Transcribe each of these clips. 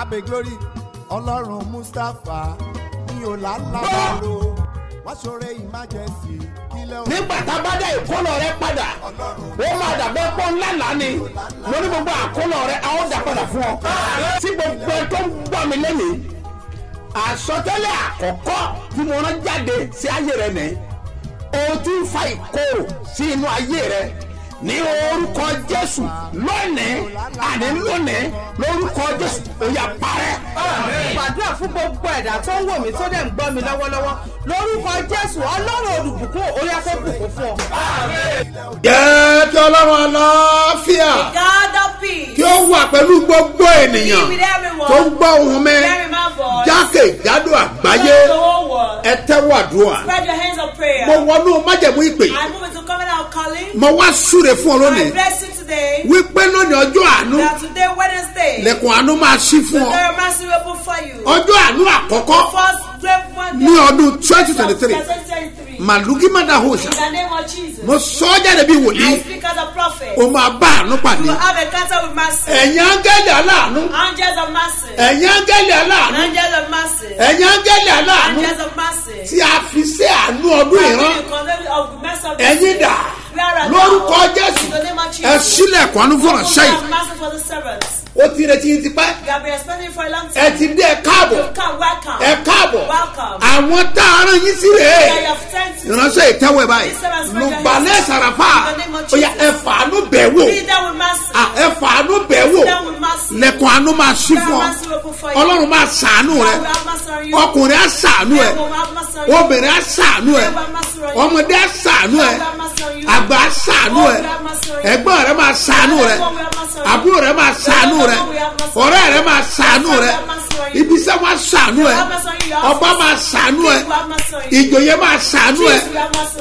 abe glory ọlọ́run mustapha ní ọ̀làlábàlò wọ́n ṣoore emergency nígbà tá a bá dá ìkólọ rẹ padà ó máa dàbẹ́ pọ́ ńlá lánì lórí gbogbo àkólọ rẹ a ó dà padà fún ọ. tí gbogbo ẹ tó ń gbọ́ mi lẹ́nìí àsọtẹ́lẹ̀ àkọ́kọ́ tí mo rán jáde sí ayé rẹ nìyí o ń fa ìkorò sí inú ayé rẹ ní orúkọ jésù lónìí àní lónìí lórúkọ jésù ó yá parẹ́. gbàdúrà fún gbogbo ẹ̀dá tó ń wò mí tó dẹ̀ ń gbọ́ mi lọ́wọ́lọ́wọ́ lórúkọ jésù ọlọ́run olùbùkún orí afẹ́bùkún fún ọ. jẹ́ kí ọlọ́run of peace. Kí ó wà pẹ̀lú gbogbo ènìyàn tó ń gbọ́ ohun mi jákèjádò àgbáyé. Ẹ tẹ́wọ́ àdúrà. Mo wọnú májẹ̀mú ìpè. Mo wá súre fún ọ lónìí. wípé lónìí ọjọ́ àánú. Lẹ́kùn àánú máa ṣí fún ọ. Ọjọ́ àánú àkọ́kọ́. Ní ọdún twenty twenty three 2023. màlúkí mádàhùsà In the name of Jesus. mo sọ jáde bí wòlíì. O máa bá àánú pàdé. Ẹ̀yin áńgẹ́lì aláàánú. Ẹ̀yin áńgẹ́lì aláàánú. Ẹ̀yin áńgẹ́lì aláàánú. Tí a fi ṣe àánú ọdún ìran. ẹ̀yin dà. Lórúkọ jésù. ẹ sílẹ̀kùn àánú fọ̀rọ̀ sẹ́yìn ó ti retí yín ti pẹ́ ẹ ti dé ẹ káàbọ̀. Ẹ káàbọ̀. Àwọn tá a rán yín sí rèé ìránṣẹ́ ìtẹ́wọ̀ ẹ̀ báyìí. Lùgbàlẹ̀ sàràfà. Yà ẹ fàánú bẹ̀ wò. Ẹ fàánú bẹ̀ wò. Lẹ́kùn àánú máa ṣí fún ọ. ọlọ́run máa ṣàánú rẹ. Ọkùnrin á ṣàánú ẹ. Obìnrin á ṣàánú ẹ. Ọmọdé á ṣàánú ẹ. Àgbà á ṣàánú ẹ ẹgbọ́n rẹ máa ṣàánú rẹ àbúrò rẹ máa ṣàánú rẹ ọ̀rẹ́ rẹ máa ṣàánú rẹ ibiṣẹ́ máa ṣàánú ẹ ọba máa ṣàánú ẹ ìjòyè máa ṣàánú ẹ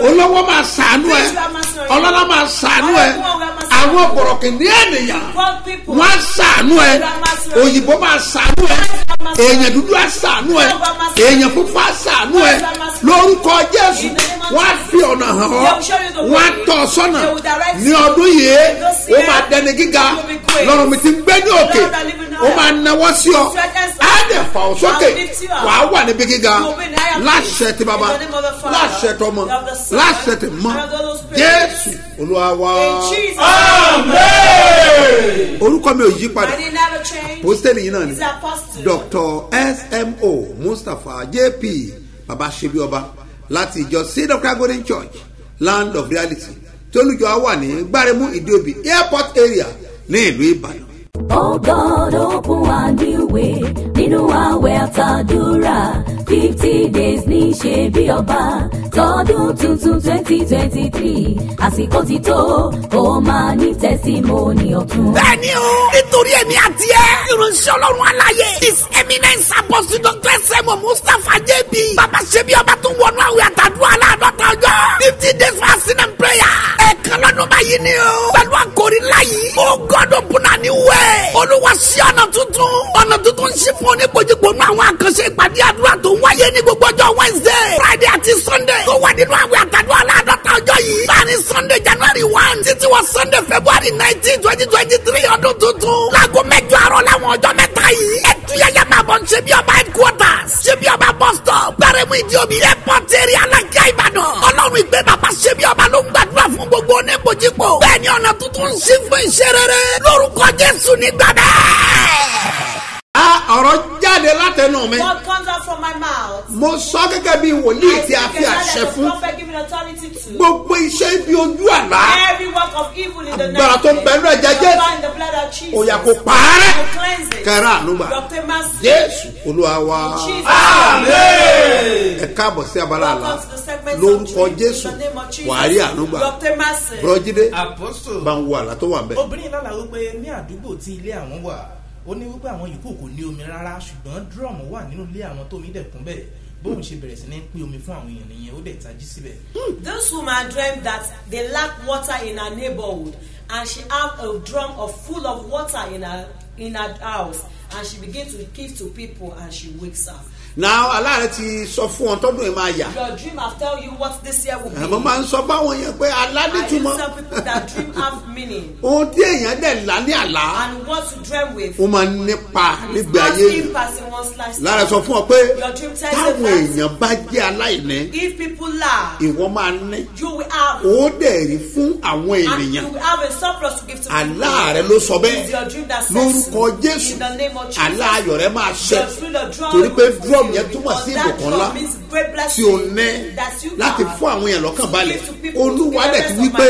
olówó máa ṣàánú ẹ ọlọ́lá máa ṣàánú ẹ àwọn bọ̀rọ̀kìnní ènìyàn wọ́n á ṣàánú ẹ. Òyìnbó máa ṣàánú ẹ. Èèyàn dúdú á ṣàánú ẹ. Èèyàn funfun á ṣàánú ẹ. Lórúkọ jésù wọ́n á fi ọ̀nà hàn ọ́. Wọ́n á tọ̀ sọ́nà. Ní ọdún yìí ó máa dẹni gíga. lọ́rùn mi ti ń gbé ní òkè. ó máa náwó sí ọ. Á dẹ̀ fà ọ́ sókè. Wà á wà níbi gíga. Láṣẹ ti bàbá. Láṣẹ tọmọ. Láṣẹ ti mọ. Jésù olúwa wa. Orúkọ mi ò yí padà. Pósítẹ́ẹ̀lì yìí náà ni. Dr. Smo mustapha jp baba sebi ọba láti ìjọ seed of christ golden church land of reality tí olùjọ wà ní gbáremú ìdíòbí airport area ní ìlú ìbàdàn. Oh God, open a new way nínú àwẹ̀ àtàdúrà fifty days ní ṣe bí ọba tọdún tuntun twenty twenty three àsìkò ti tó ó máa ní tẹ́símọ́nì ọ̀tun. bẹ́ẹ̀ni o nítorí èmi àti ẹ ìránṣẹ́ ọlọ́run aláyé. His eminence apostle dr sẹ́mu mustapha jb bàbá ṣebí ọba tó wọnú àwẹ̀ àtàdúrà aláàdọ́ta ọjọ́. Fifty days fasting and prayer. Ẹ̀ẹ̀kan lọ́dún báyìí ni o. Pẹ̀lú àkórí god open a new way. Olúwa sí ọ̀nà tuntun. Ọ̀nà tuntun ń ṣí fún oníkojúkò nú àwọn àkànṣe ìpàdé àdúrà tó wáyé ní gbogbo ọjọ́ wednesday friday àti sunday. Tó wà nínú àwẹ̀ àtàdúrà aláàdọ́ta ọjọ́ yìí. Láàrin láago mẹ́jọ àárọ̀ láwọn ọjọ́ mẹ́ta yìí. Ẹtúyẹyẹ máa bọ̀ ṣe ọba headquarters ṣe ọba bus stop gbẹrẹmú ìdí omi airport area alájà ìbàdàn. Ọlọ́run ìgbé bàbá ṣe ọba ló ń gbàdúrà fún gbogbo oníkojúkò bẹ́ẹ̀ ni ọ̀nà tuntun ń ṣí fún iṣẹ́ rere. Lórúkọ jésù nígbà bẹ́ẹ̀. a ọ̀rọ̀ látẹnu mi. What comes out from my mouth? mo sọ gẹ́gẹ́ bí wòlíì tí a fi àṣẹ fún. gbogbo iṣẹ́ ibi ojú àlá. Every work of evil in the Agbára tó ń bẹ nínú ẹ̀jẹ̀ Jésù. in the blood of Jesus. òyà kò parẹ́. To cleanse it. kẹrẹ ànúgbà jésù olúwa wa. Jesus. ẹ káàbọ̀ sí abala àlá. Lórúkọ jésù. Rí ànúgbà bùrọ̀jídé apostle. Bá ń wo àlá tó wà ń bẹ̀. obìnrin lálàá wípé ní àdúgbò tí ilé àwọn wà ó ní wípé àwọn yòókù kò ní omi rárá ṣùgbọ́n drum wà nínú ilé àwọn tómi dẹ̀ bẹ́ẹ̀ bóun ṣe bẹ̀rẹ̀ sí ní pín omi fún àwọn èèyàn nìyẹn ó dẹ̀ tají síbẹ̀. This woman dreamt that they lack water in her neighborhood and she have a drum of full of water in her in her house and she begin to give to people and she wakes up. Náà aláàrẹ ti sọ fún ọ tọdún ẹ máa yà Your dream have tell you what this year will be. àmọ́ máa ń sọ fáwọn yẹn pé I aládìtúmọ̀ tell people that dream have meaning. ohun tí èèyàn dẹ̀ là ní àlá And what you dream with ó máa ń nípa nígbè has ayé yìí impact in one's lifestyle. lára sọ fún ọ pé Your dream tells táwọn èèyàn bá jẹ́ aláìní if people laugh, ìwọ máa ní you will have ó dẹ̀ rí fún àwọn and ènìyàn you will have a surplus to give to people. àlá rẹ ló sọ It's bẹ́ẹ̀ your dream that says lórúkọ jésù name of Jesus. àlá ayọ̀ rẹ máa ṣẹ Your dream, your drum torí pé will fulfill yẹn túmọ̀ sí ìbùkún ńlá tí blessing o ní láti fún àwọn èèyàn lọ́kàn to balẹ̀. olúwa dẹ̀ ti wí pé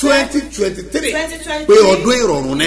twenty twenty three 2023 pé ọdún ìrọ̀rùn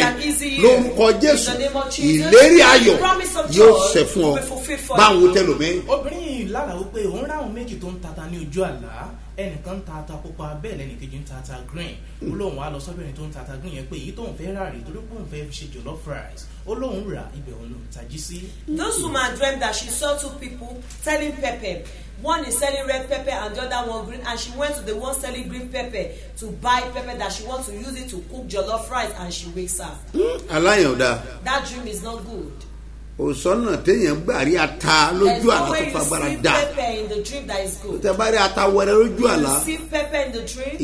year. lórúkọ jésù In the name of Jesus, ìlérí ayọ̀ the promise of yóò ṣẹ fún ọ. báwo tẹlómi obìnrin yìí lálàá wípé òun ráhùn méjì tó ń tata ní ojú àlá ẹnìkan ń ta ata pupa bẹ́ẹ̀ lẹ́nìkejì ń ta ata green ó lóun wá lọ sọ́bìnrin tó ń ta ata green yẹn pé èyí tóun fẹ́ rà rè torí pé òun fẹ́ fi ṣe jollof rice ó lóun rà ibẹ̀ òun lòun tají sí. This woman dreamt that she saw two people selling pepper. One is selling red pepper and the other one green. And she went to the one selling green pepper to buy pepper that she wants to use it to cook jollof rice. And she wakes up. aláyàn ọ̀dà That dream is not good. Òsọ́nà téèyàn gbà rí ata lójú àlá tó fagbára good. tẹ bá rí ata wẹrẹ lójú àlá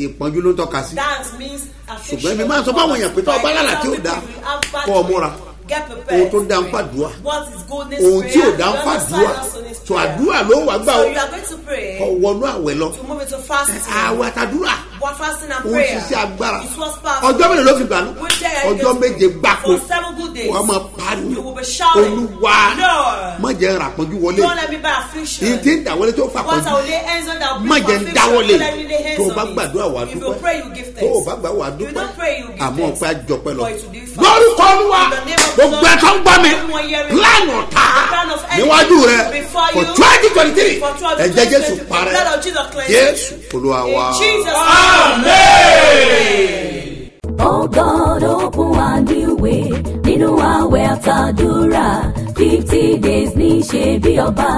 ìpọ́njú ló ń tọ́ka sí. Ṣùgbọ́n ẹbí máa sọ fáwọn èèyàn pé tó ọba lálà tí ò dá kọ́ ọ múra. Ohun tó dá ń fàdúrà. What is goodness ohun tí ò dá ń You fàdúrà. tó àdúrà ló wà gbà So ó. you are going to pray kọ wọnú àwẹ̀ lọ. àwẹ̀ àtàdúrà. Prayer? ṣiṣẹ́ agbára. Ọjọ́ mélòó ló fi gbà you ọjọ́ méje gbáko. For seven good days. wọ́n máa pariwo. You will be shouting. olúwa má jẹ́ ràpọ́njú wọlé. yìí tí ń tó lay hands on that will má jẹ́ ń lay hands tó o bá gbàdúrà wà you dúpẹ́. you tó o bá gbà wà you dúpẹ́. you àmọ́ ọ̀pẹ àjọpẹ́ lọ. Lórúkọ olúwa Gbogbo ẹ̀ tó ń gbọ́ mi plan enemy níwájú rẹ for twenty twenty three For 2023, ẹ̀jẹ̀ jésù parẹ́. Jésù olúwa wa. Jesus' Oh God, open a new way nínú àwẹ̀ àtàdúrà. Fifty days ní ṣe bí ọba.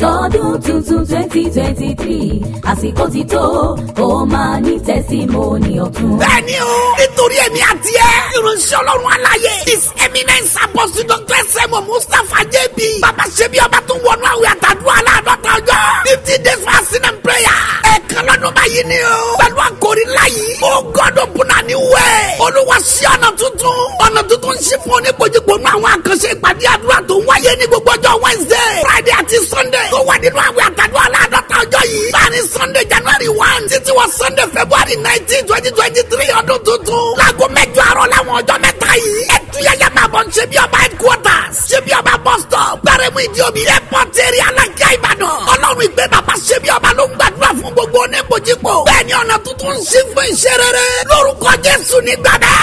Tọdún tuntun twenty twenty three àsìkò ti tó ó máa ní tẹ́símọ́nì ọ̀tun. bẹ́ẹ̀ni o nítorí èmi àti ẹ irunṣẹ́ ọlọ́run aláyé his eminence apostle dr sẹ́mu mustapha jb bàbá ṣebí ọba tó wọnú àwẹ̀ àtàdúrà aláàdọ́ta ọjọ́. Fifty days fasting and prayer. Ẹ̀ẹ̀kan lọ́dún báyìí ni o. Pẹ̀lú àkórí ńlá yìí god open a new way. Olúwa ṣí ọ̀nà tuntun. Ọ̀nà tuntun ṣí fún oníkojúkò nínú àwọn àkànṣe ìpàdé àdúrà tó ń wáyé ní gbogbo ọjọ́ wednesday friday àti sunday. Tó wà nínú àwẹ̀ àtàdúrà aláàdọ́ta ọjọ́ yìí. Láàrin sunday january one títí wọ sunday february nineteen twenty twenty three ọdún tuntun. Láago mẹ́jọ àárọ̀ láwọn ọjọ́ mẹ́ta yìí. Ẹtúyẹyẹ máa bọ̀ ṣe bí ọba headquarters ṣe bí ọba bus stop gbẹrẹmú ìdí omi airport area alájà ìbàdàn. Ọlọ́run ìgbé bàbá ṣe bí ọba ló ń gbàdúrà fún gbogbo oníkojúkò bẹ́ẹ̀ ni ọ̀nà tuntun ń ṣí fún iṣẹ́ rere. Lórúkọ jésù nígbà bẹ́ẹ̀.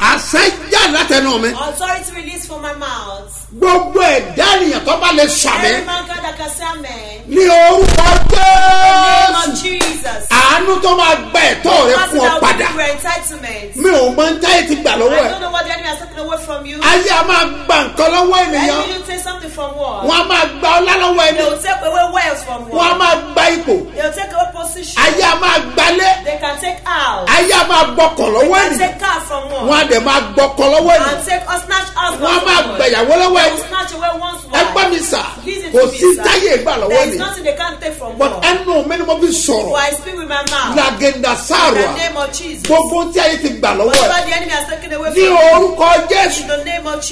Àṣẹ jáde látẹnu mi Authority released from my mouth. gbogbo ẹ̀dá ènìyàn tó bá lè ṣàmì Every man God that can say amen. ní orúkọ jésù Jesus. àánú tó máa gba ẹ̀tọ́ rẹ fún ọ padà mi ò mọ ń táyé ti gbà lọ́wọ́ I ẹ̀ don't know what the enemy has taken away from you. ayé a máa gba nǹkan lọ́wọ́ ènìyàn Enemy will take something from war. wọn a máa gba ọlá lọ́wọ́ They ẹni will take away wealth from wọn a máa gba ipò They will take away position. ayé a máa gbalé a máa gbọkàn lọ́wọ́ war. wọn a dẹ̀ máa gbọkàn lọ́wọ́ husband wọn from máa gbẹ̀yàwó lọ́wọ́ ẹni ẹgbẹ́ mi sà. Kò sí sir. táyé ìgbà lọ́wọ́ from but ẹnu mi ni mo fi sọ̀rọ̀. I speak with my mouth. làgẹ̀dà Jesus. gbogbo tí ayé ti gbà lọ́wọ́ ẹ̀. ní orúkọ jésù.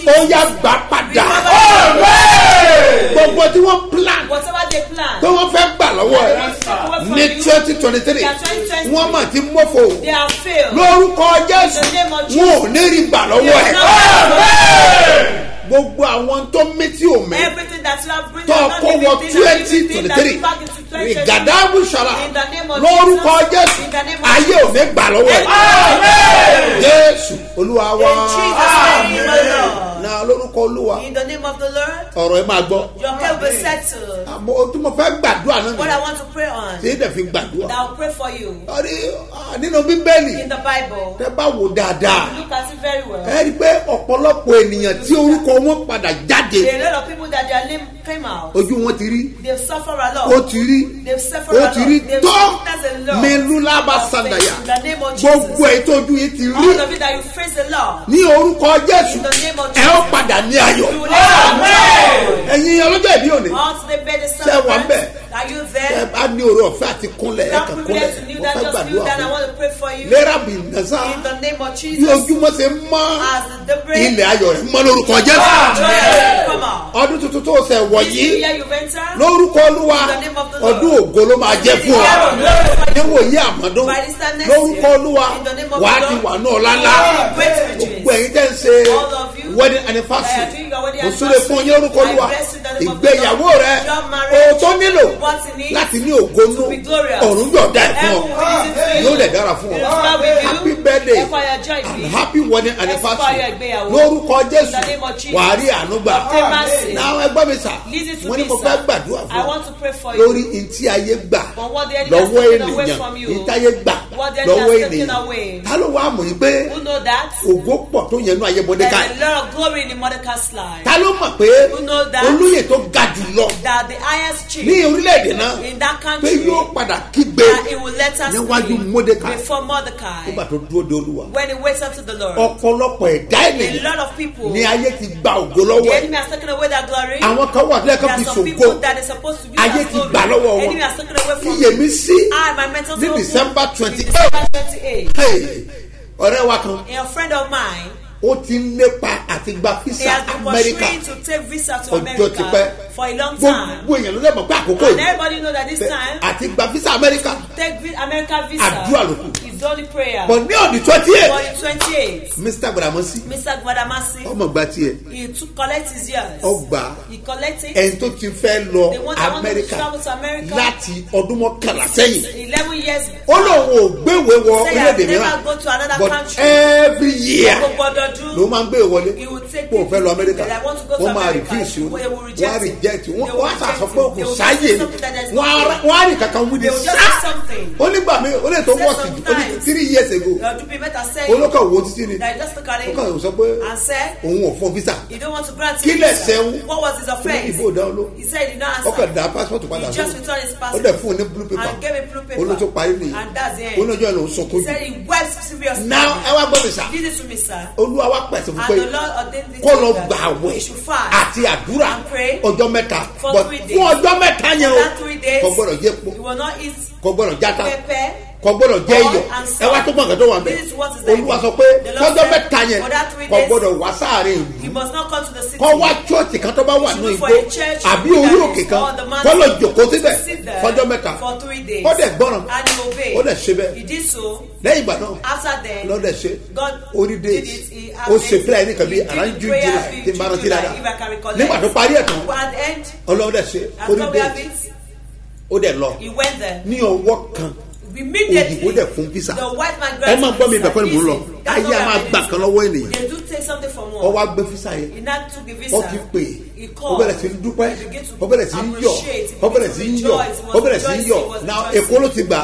Ó yá gbà padà. Gbogbo tí wọ́n plan ní twenty twenty three. Wọ́n mà ti have failed. lórúkọ jésù. Wọn ò ní rí gbà lọ́wọ́ ẹ̀. gbogbo àwọn tó have bring tó kó wọ twenty twenty three. you pack into 2023. ìgàdàbù sara In the name of lórúkọ jésù. Ayé ò ní gbà lọ́wọ́ ẹ̀. Jésù olúwa wá Lórúkọ olúwa In the name of the Lord, ọ̀rọ̀ ẹ máa gbọ́ your care will be settled. àmọ́ o tún mo fẹ́ gbàdúrà náà What I want to pray on, tí èdè fi gbàdúrà that I'll pray for you. ọ̀rí nínú bíbélì In the Bible, tẹ bá wò dáadáa look at it very well. ẹ rí i pé ọ̀pọ̀lọpọ̀ ènìyàn tí orúkọ wọn padà jáde a lot of people that their name came out. ojú wọn ti rí. a lot. ó ti rí. a lot. ó ti rí tó melulaba sandaya. gbogbo ètò ojú yìí ti rí. that you face the law. ní orúkọ Jésù ẹ ó padà ní ayọ̀. ẹ̀yin ọlọ́jọ́ ìbí òní. ṣé wà ń bẹ̀. Are you there? Ẹ bá ní oore ọ̀fẹ́ àti kúnlẹ̀ ẹ kàn kúnlẹ̀. Mo fẹ́ gbàdúrà fún yín. Lẹ́rà bí Nàzá. Bí ojúmọ́ ṣe mọ́. Ilẹ̀ ayọ̀ rẹ̀ mọ́ lórúkọ Jésù. Ọdún tuntun tó ṣẹ̀ wọ̀ yìí. Lórúkọ Olúwa, ọdún ògo ló máa jẹ́ fún ọ. Níwòye àmọ́dún. Lórúkọ Olúwa, wàá ti wà náà lálá. Gbogbo ẹ̀yin tẹ́ ń ṣe wedding anniversary. Mo súre fún yín lórúkọ Olúwa. Ìgbéyàwó rẹ̀, òótọ́ nílò láti ní ògo nú ọ̀run yóò dá ẹ̀ fún ọ. Yóò lè dára fún ọ. Happy birthday. And happy wedding anniversary. lórúkọ jésù. wàá rí àánú gbà. Náà ẹgbẹ́ mi sà. Wọ́n ní mo fẹ́ gbàdúrà fún ọ lórí ntí ayé gbà lọ́wọ́ ènìyàn ntí ayé gbà lọ́wọ́ ènìyàn. ta ló wàá mọ̀ yín pé ògo pọ̀ tó yẹn nú ayé mọ́dékà? Ta ló mọ̀ pé olóyè tó ga jù lọ ní orílẹ̀ orílẹ̀-èdè náà pé yóò padà kígbe níwájú mọ́dékàì nígbà tó dúró de olúwa. ọ̀pọ̀lọpọ̀ ẹ̀dá ènìyàn ní ayé ti gba ògo lọ́wọ́ ẹ̀. àwọn kan wà lẹ́ẹ̀kan fi ṣògo. ayé ti gbà lọ́wọ́ wọn. Kíyèmí sí. Ní december twenty eight ọ̀rẹ́ wa kan ó ti ń lépa àti gba visa amẹ́ríkà ọjọ́ ti pẹ́ gbogbo èèyàn ló lè mọ̀ pé àkókò yìí. Àti gba visa amẹ́ríkà àdúrà ló. Dolly prayer. But ní on the twenty-eight. For the twenty-eight. Mr. Gbadamasi. Mr. Gbadamasi. Ọmọ gba tiẹ̀. He to collect his years. Ọgbà. He collected. it. Ẹni tó ti fẹ́ lọ America. They want to America. Láti ọdún mọ́kànlá sẹ́yìn. Eleven years. Ó lóun ò gbéwèé wọ orílẹ̀-èdè mìíràn. Say I never go to another country. But every year. Gbogbo ọdọọdún. Ló máa ń gbé wọlé. He will take people. Kó fẹ́ lọ America. That want to go to America. Wọ́n máa refuse you. They will reject. Wọ́n á reject you. Wọ́n á sàsọ pé kò sáyè. Wọ́n á rìn kankan wí de three years ago. na dubi mẹ́ta sẹ́yìn. olókọ̀ wo títí ni. na just look sọ pé. òun ò fún visa. you don't want to grant sẹ́wọ́n. what was his offence. dáhùn ló. he said he no ọkọ̀ da passport padà. he just returned his passport. ó dẹ̀ fún un ní blue paper. and gave him blue paper. parí ni. and that's the sọ kojú. he said now ẹ wá gbọ́ mi sá. this to me sir. olúwa wá pẹ̀sẹ̀ fún pé. and the lord ordained this. kó lọ gbà wẹ̀. àti àdúrà. and pray. ọjọ́ mẹ́ta. for three days. fún ọjọ́ mẹ́ta yẹn o. kò gbọ́dọ̀ jẹ́ po. will not eat. gbọ́dọ̀ játa kò gbọ́dọ̀ jẹ́ iyọ̀. ẹ wá tó gbọ̀ngàn tó wà mẹ́ olúwa sọ pé kọ́jọ́ mẹ́ta yẹn kò gbọ́dọ̀ wá sáàrin ìlú. kọ́ wá chọ́ọ̀tì kan tó bá wà ní igbó àbí orí òkè kan kọ́ lọ jòkó síbẹ̀ kọ́jọ́ mẹ́ta. ó dẹ̀ gbọ́ràn. Ó dẹ̀ ṣe bẹ́ẹ̀. Lẹ́yìn ìgbà náà lọ́ dẹ̀ ṣe. Orí dé ó ṣe fúláì nìkan bí àránjú jìlá tí n bá rántí dáadáa. nígbà tó parí ẹ̀ tán ọlọ́dẹ̀ ṣe. orí dé ó dẹ̀ lọ. ní ọwọ́ kan immediately òyìnbó dẹ̀ fún visa. ẹ máa gbọ́ mi bẹ̀ fún mi lọ. ayé a máa gbà kan lọ́wọ́ ènìyàn. Ọ wá gbé visa yẹn. Ọ visa. í pè é. Ó bẹ̀rẹ̀ sí ń dúpẹ́. Ó bẹ̀rẹ̀ sí ń yọ̀. ó bẹ̀rẹ̀ sí ń yọ̀. Ó bẹ̀rẹ̀ sí ń yọ̀. Na èkó ló ti gbà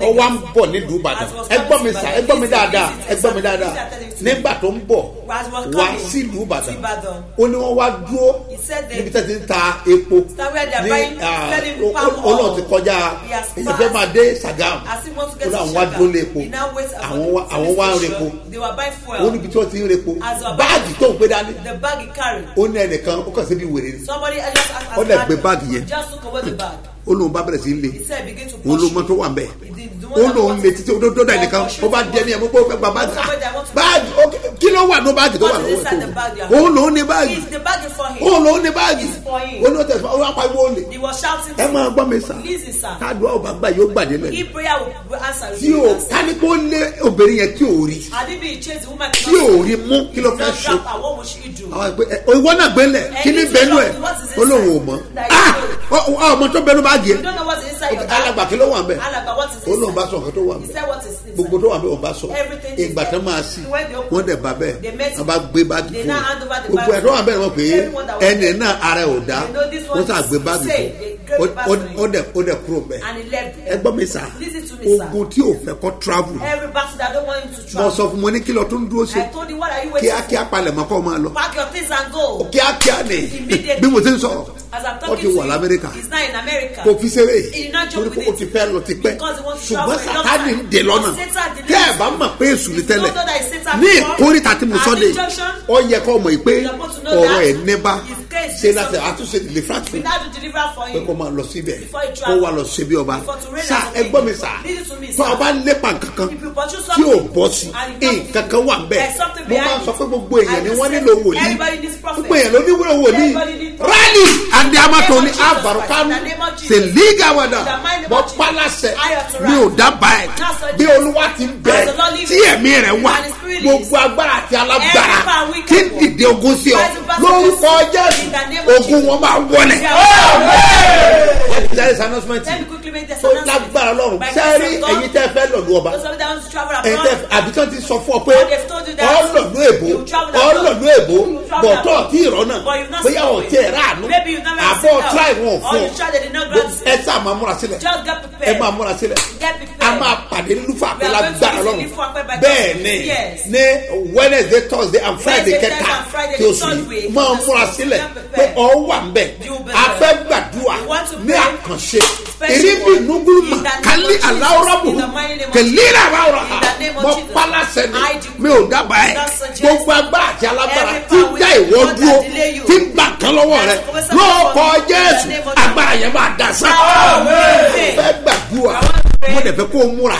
ó wá ń bọ̀ nílùú ìbàdàn. ẹ gbọ́ mi sà ẹ gbọ́ mi dáadáa ẹ gbọ́ mi dáadáa. Nígbà tó ń bọ̀ wá sílùú ìbàdàn. ó ní wọ́n wá dúró níbi tẹ́ ti ń ta epo. Ní olóò ti kọjá èyí fẹ́ máa dé sagam ó ní àwọn wá dúró lé epo. Àwọn wá ń repo. Ó níbi tí wọ́n ti ń repo. Báàgì tó ń gbé dání. Ó ní ẹnìkan ó kàn sí bí wèrè ó ní ẹgbẹ́ báàgì yẹn ó lóun bá bẹ̀rẹ̀ sí le. Òun ló mọ tó wà bẹ́ẹ̀. Ó lóun le títí ó dọ́dọ̀ ẹnìkan. ó bá di ẹni ẹ̀ mọ́ pé ó fẹ́ gba báàgì báàgì ó kẹ́ kí ló wà ní báàgì tó wà lọ́wọ́ ẹ̀ tó? òun lòún ní báàgì. òun lòún ní báàgì. Òun ló tẹ̀sán òun apá iwọ olè. Ẹ máa gbọ́ mi sà. Káàdùn àwọn bàbá yóò gbàdé lẹ́nu. Tí o tani kó lé obìnrin yẹn tí o rí? Tí o rí mú kí ló fẹ́ ṣe? ìwọ náà gbẹ́lẹ̀ kí ní bẹ́nu ẹ̀? olóhùn ò mọ́. Ah! Ọmọ tó bẹ́nu báàgì yẹn alàgbà kí ló wà mẹ́ olóhùn bá sọ nǹkan tó wà mẹ́ gbogbo tó wà mẹ́ ò bá sọ. Ìgbà tó máa sí wọ́n dẹ̀ bá wà bẹ́ẹ̀ wọ́n bá gbé báàgì fún un gbogbo ẹ̀ tó wà bẹ́ẹ̀ wọ́n pé ẹni náà ara ò dá. Wọ́n sà gbé báàgì fún un ó dẹ̀ ó dẹ̀ kúrò bẹ́ẹ̀. Ẹ gbọ́ mi sá ogun tí ò fẹ́ kọ́ travel. Mo sọ fún mo ní kí lọ tó ń dúró ṣe. Kíákíá palẹ̀ mọ́ kọ́ máa lọ. Kíákíá ni. Bí mo ti ń sọ̀rọ̀ ó ti wà lamẹ́ríkà. kò fi ṣeré. Torí pé o ti fẹ́ lọ ti pẹ́ ṣùgbọ́n sátani ń dè lọ́nà. tẹ́ ẹ bá mọ̀ pé èṣù ni tẹ́lẹ̀ ní ìkórìtà tí mo sọ de ọ yẹ kọ́ mọ̀ pé ọ̀rọ̀ ẹ̀ nẹ́bà ṣe láti àtúnṣe deliver fún? pé kò kó máa lọ síbẹ̀ kó wá lọ ṣe bí ọba Before to reign sá as a ẹ gbọ́ king. mi me, tó sir. ọba lépa pursue tí ò bọ́ sí nǹkan kan wà ń bẹ̀ mo máa sọ pé gbogbo èèyàn ni wọ́n nílò wòlíì gbogbo èèyàn ló ní wúlò wòlíì. Rally! Ní the of Jesus. Abarukanu ṣe liga wada In the mighty name mo of Jesus. palasẹ mi ò dábàá ẹ bí olúwa ti bẹ tí ẹ̀mí rẹ̀ wà And gbogbo agbára àti alágbára tí ń dìde ogun sí ọ. lórúkọ jésù ogun wọn máa wọlẹ̀. that is announcement. Tó lágbára lọ́rùn God, ẹ̀yin tẹ́ fẹ́ lọ́dún ọba? ẹ̀yin tẹ́ àbíkán ti sọ fún ọ pé that ọlọ́dún èbó abroad. ọlọ́dún èbó bọ̀tọ̀ tí ìrọ̀ náà bóyá seen ò it. tí ẹ̀ ráàánú àbọ̀ seen help. tíráì wọn Or fún you. ẹ sá máa múra sílẹ̀. Just get ẹ máa múra sílẹ̀. A máa pàdé lúfà pẹ̀lú agbára lọ́rùn bẹ́ẹ̀ ni. Ní wednesday thursday and friday kẹta tí yìí. week. máa múra sílẹ̀ pé ọ wà ń bẹ̀ You be a there. fẹ́ gbàdúrà ní àkànṣe. One. nuguluma kálí àwòrán In the name of mọ pálásẹ ni. Mi ò dábàá ẹ. gbogbo agbára àti alágbára power dá ìwọ dúró tí gbà kan lọ́wọ́ rẹ. The jésù. Agbára yẹn máa dà sá Amen. fẹ́ gbàdúrà. Mo dẹ̀ fẹ́ kó o múra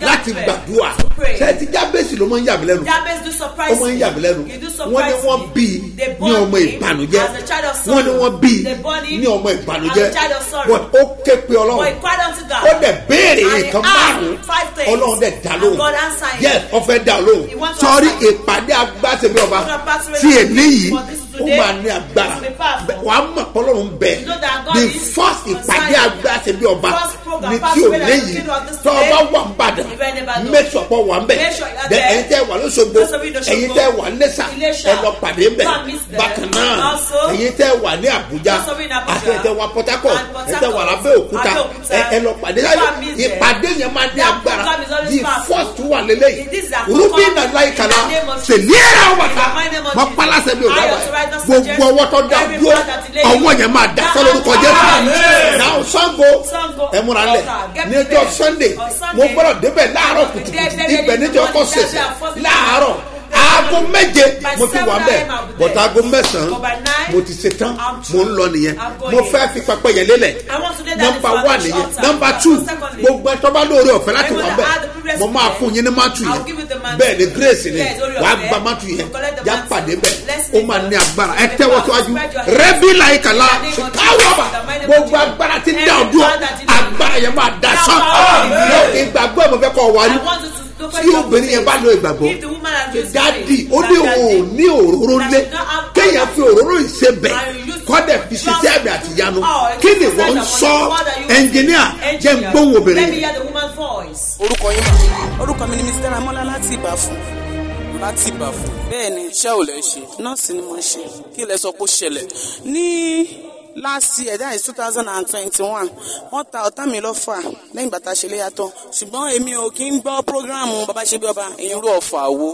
láti gbàdúrà. Ti jábèsì ló máa ń yà mí lẹ́nu? Ó máa ń yà mí lẹ́nu. wọ́n ní wọ́n bí ní ọmọ ìbànújẹ́. wọ́n ní wọ́n bí ní ọmọ ìbànújẹ́. but ó ké pe ọlọ́run. Ó dẹ̀ béèrè nǹkan márùn-ún. ọlọ́run dẹ̀ dá lóhùn. Yes ó fẹ́ dá lóhùn. Sọrí ìpàdé agbáṣebí ọba Program pastoral tí èmi yìí ó máa ní agbára. Wà á mọ̀ bẹ̀. That God the first ìpàdé concerned. agbáṣebí ọba. First program ní tí ò léyìí tó today. ọba wà anybody make sure pọ̀ wà ń bẹ̀ there. ẹ̀yin tẹ́ wà lóṣogbo ẹ̀yin tẹ́ wà lẹ́sà ẹ lọ pàdé ń bẹ̀ bákan náà ẹ̀yin tẹ́ wà ní àbújá àti ẹ̀yin tẹ́ wà port harcourt and Port ẹ̀yin tẹ́ wà lábẹ́òkúta Abẹ́òkúta, ẹ lọ pàdé them. ìpàdé yẹn máa ní agbára. the first wà lélẹ́yìí. Rúbí wàtà In the mighty name of mọ pálásẹ mi ò that gbogbo ọwọ́ tó dá dúró ọwọ́ yẹn máa dá That sọ lórúkọ hand- jésù. Amen. náà Sango. ẹ múra lẹ Okay, get ní ọjọ́ prepared. sunday mo gbọ́dọ̀ débẹ̀ láàárọ̀ kùtùkùtù ibẹ̀ níjọ́ kọ́ first láàárọ̀. Aago méje mo ti wà bẹ́ẹ̀ bọ̀tà aago mẹ́sàn-án mo ti ṣe tán mo ń lọ nìyẹn. Mo fẹ́ fi pẹpẹ yẹn lélẹ̀. Nọmba foundation nìyẹn. nọmba Secondly, gbogbo ẹtọ́ bá lóore ọ̀fẹ́ láti wà bẹ́ẹ̀. mo máa fún yín ní mátù yẹn. Bẹ́ẹ̀ ni grace ni. Wàá gba mátù yẹn. Já pàdé bẹ́ẹ̀. Ó máa ní agbára. Ẹ tẹ́wọ́ síwájú. rẹ́bí láìkàlà In the name of Jesus. káwọ́bà In the mighty name of gbogbo agbára ti dá ọ dúró. power that did not- agbára yẹn máa dá sán. Ìgbàgbọ́ ẹ̀ mo fẹ́ kọ́ wárí tí obìnrin yẹn bá lo ìgbàgbọ́ Dádì ó ní òun ò daddy- ní òróró lé kéèyàn fi òróró ìsebẹ̀ kọ́dẹ̀ fi ṣiṣẹ́ àmì àti ìyanu power. kí ni wọ́n ń sọ ẹnjìníà jẹ́ ń Engineer. gbóhùn Let obìnrin me hear the woman's voice. orúkọ yín orúkọ mi ni mr ramola láti ìbàfún láti ìbàfọ̀. bẹ́ẹ̀ ni iṣẹ́ ò lẹ́ ṣe. nọ́ọ̀sì ni mo ṣe kí lẹ sọ pé ó ṣẹlẹ̀. ní last year that is two thousand and twenty-one. Wọ́n ta ọ̀tá mi lọ́fà lẹ́yìn bàtà ṣe léyà tán. Ṣùgbọ́n èmi ò kí ń gbọ́ programu bàbá ṣe bí ọba èèyàn irú ọ̀fà wo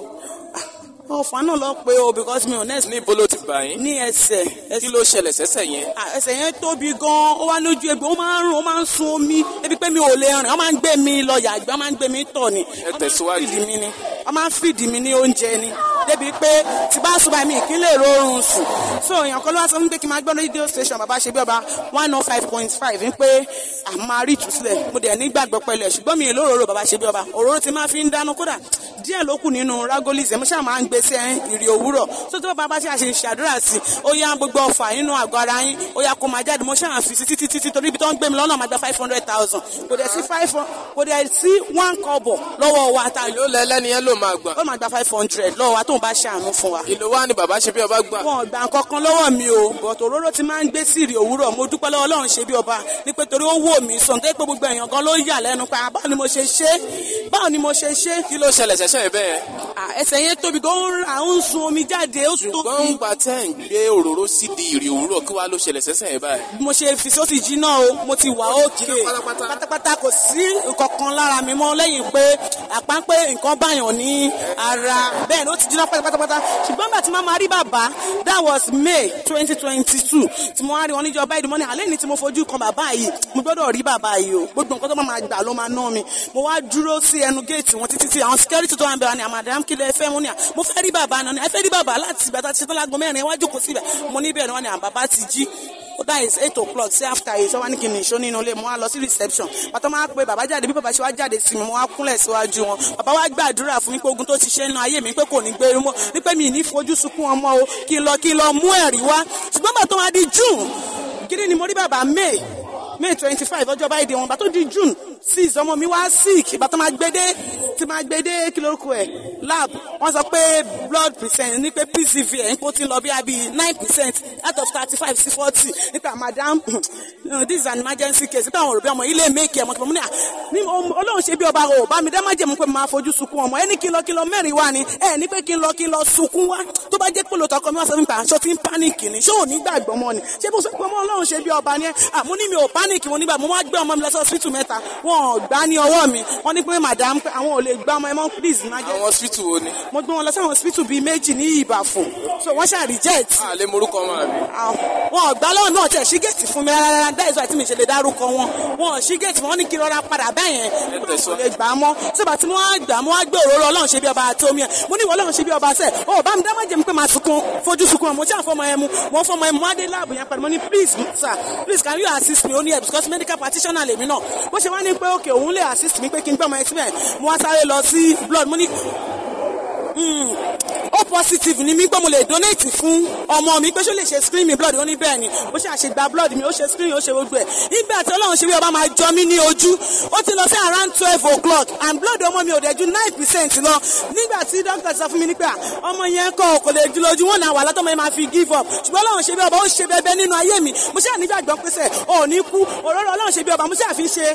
ọ̀fà náà lọ pé o because mi ò nẹ́ẹ̀sì níbo ló ti bà yín. ní ẹsẹ̀. Kí ló ṣẹlẹ̀ sẹ́sẹ̀ yẹn. Ẹsẹ̀ yẹn tóbi gan-an. Ó wá lójú egbò ó máa ń rún ó máa ń sun omi. Ebi pé mi ò lè rìn ó máa ń gbé mi lọ yàgbẹ́ ó máa ń gbé mi tọ̀ ni. Ẹ tẹ̀síwájú. ó máa ń fìdí mi ní oúnjẹ ni. Débi pé tí bá sùn báyìí mi kí lè rọrùn sùn. So èèyàn kan ló wá sọ fún mi pé kí n máa gbọ́ radio station bàbá ṣe bí ọba one oh five point five ń pé àmọ́ rí ìtúsílẹ̀ mo dẹ̀ nígbàgbọ́ pẹ̀lú ẹ̀ ṣùgbọ́n mi ò lóróró bàbá ṣe bí ọba. Òróró ti máa fi ń dáná kódà díẹ̀ ló kù nínú ragolis ẹ̀ mo ṣáà máa ń gbé sí ìrì òwúrọ̀. Tó tó bá bá ṣe àṣe ṣàdúrà sí ó yá gbogbo ọfà nínú àgọ́ ara yín. Ó yá kó máa jáde. Mo ṣáà fi sí títí títí torí ibi tó ń gbé mi lọ́nà máa gba five hundred thousand. Kò dẹ̀ sí five kò dẹ̀ sí one kọ́bọ̀ lọ́wọ́ wa tá a èló lẹ lẹ́ni yẹn ló máa gbà. ó máa gba five hundred lọ́wọ́ wa tó ń bá ṣàánú fún wa. Èló wá ní bàbá ṣe bí ọba gbà. wọn gbà kankan lọ́wọ́ mi o but òróró ti máa ń gbé sí ìrì òwúrọ̀. Mo dúpẹ́ lọ́wọ́ ọlọ́run ṣe bí ọba ní pé torí ó wò mí yẹ pé gbogbo èèyàn gan ló yà lẹ́nu pa báwo ni mo ṣe ṣe báwo ni mo ṣe ṣe kí ló ṣẹlẹ̀ sẹ́sẹ̀ ṣẹlẹ̀ṣẹ̀ṣẹ̀ ẹ̀ bẹ́ẹ̀. Ah, ẹsẹ̀ yẹn tóbi gan ó ń sun omi jáde ó ṣùgbọ́n tóbi ń gba tẹ́ ń gbé òróró sí di ìrì òwúrọ̀ kí wàá ló ṣẹlẹ̀ sẹ́sẹ̀ ẹ̀ báyìí. mo ṣe fi sósì jiná o mo ti wà òkè pátápátá. Kò sí nǹkan kan lára mi mọ́ lẹ́yìn pé àpá pé nǹkan báyàn ní ara. Bẹ́ẹ̀ ni ó ti jiná pátápátá. Ṣùgbọ́n nígbà tí máa máa rí bàbá that was may twenty twenty two tí mo wá rí wọn níjọba ìdí mọ́ni àlẹ́ ní tí mo fojú kan bàbá yìí. Mo gbọ́dọ̀ rí bàbá yìí o. Gbogbo nǹkan tó máa gbà ló máa ná mi. Mo wá dúró sí ẹnu géètì wọn títí tí àwọn security tó wà ń bẹ̀rẹ̀ ni àmàdàm kí lè fẹ́? Mu ni à mo fẹ́ rí bàbá náà ni ẹ fẹ́ rí bàbá láti ìgbà tá a ti ṣetán lágbo mẹ́rin ẹ wá jókòó síbẹ̀. Mo níbẹ̀ ni wọ́n ni àbàbá ti jí. That is eight o'clock sí after eight wọ́n ní kí n nìṣó nínú ilé? Mo wá lọ sí reception. Pàtó máa pe bàbá jáde bí bàbá ṣe wá jáde sí mi mo wá kúnlẹ̀ síwájú wọn. Bàbá wá gbàdúrà fún mi pé ogun tó ti ṣe nínú ayé mi pé kò ní gbé mọ́ ní pé mi ní fojú sunkún ọmọ o. Kí n lọ kí n lọ mú ẹ̀rí wá. Ṣùgbọ́n bàtọ́ máa di june kí ni mo rí bàbá may may twenty five ọjọ́ báyìí di wọn bàtọ́ di june six ọmọ mi wá sick ìbátan máa gbé dé tí máa gbé dé kí ẹ̀? Lab. Wọ́n sọ pé blood percent ní pé pcv ẹ̀ ń kó ń lọ bí abi nine percent out of thirty five sí forty. Nípa madam this is an emergency case. Nípa àwọn òròbí ọmọ ilé méèkì ọmọ tó mọ ní ní ọlọ́run ṣe bí ọba o bá mi dá májèmú pé máa fojú sunkún ọmọ. Ẹni kí n lọ kí n lọ mẹ́rin wá ni. Ẹ ní pé kí n lọ kí n lọ sunkún wá. Tó bá jẹ́ pé lóòótọ́ ọkọ mi wá sọ fún mi pa aṣọ tí ń pánìkì ni? Ṣé ò ní gbàgbọ́ mọ́ ni? Ṣé bó sọ pé ọmọ ọlọ́run ṣe bí ọba pánìkì mo nígbà mo wá gbé ọmọ mi lọ sí hospital mẹ́ta wọn ò gbá ní ọwọ́ mi. Wọ́n ní pé madam pé àwọn ò lè gbá ọmọ ẹ mọ́ please má jẹ́. Àwọn hospital wo ni. mo gbé wọn lọ sí àwọn hospital bíi méjì ní ìbàfò. So wọ́n ṣáà reject. A lè morúkọ ọmọ àbí. wọn ò gbá lọ́wọ́ náà tẹ̀ sí géètì fún mi rárá. That is why tí mi ṣe lè dárúkọ wọn. Wọn ò sí géètì wọn ní kí rọra padà bẹ́ẹ̀ yẹn Ẹ tẹ̀sọ́. kò lè gbà á mọ́ síbà tí wọ́n á gbà mo wá gbé òróró ọlọ́run ṣe bí ọba àti omi ẹ̀. Mo ní ìwọ ọlọ́run ṣe bí ọba sẹ̀ ọ bá mi dá májèmí pé màá sunkún fojú sunkún ẹ̀. Mo ṣáà fọmọ ẹ̀ mu mo fọmọ ẹ̀ mu wá dé láàbù yẹn pẹ̀lú mo ní please sir please can you assist me? Ó ní ẹ̀ because medical practitioner lèmi náà. Bó ṣe wá ní pé okay òun lè assist mi pé kí n gbé ọmọ ẹ̀ síbẹ̀ mo wá sáré lọ sí blood mo ní Mm, ó positive ni mí pé mo lè donate fún ọmọ mi pé ṣó lè ṣe screen mi blood? Ó ní bẹ́ẹ̀ ni. Ó ṣe àṣegbà blood mi ó ṣe screen ó ṣe gbogbo ẹ̀. Nígbà tí ọlọ́run ṣe bí ọba máa jọ mí ní ojú. Ó ti lọ sí around twelve o'clock and blood ọmọ mi ò dẹ̀ nine percent lọ. Nígbà tí doctor sọ fún mi ní pé à, ọmọ yẹn kọ́ kò lè ju lójú wọn náà wà látọ́mọ yẹn máa fi give up. Ṣùgbọ́n ọlọ́run ṣe bí ọba ó ṣe bẹ́ẹ̀ nínú ayé mi. Mo ṣáà nígbàgbọ́ pé sẹ́ ò ní kú. Òróró ọlọ́run ṣe bí ọba mo ṣáà fi ṣe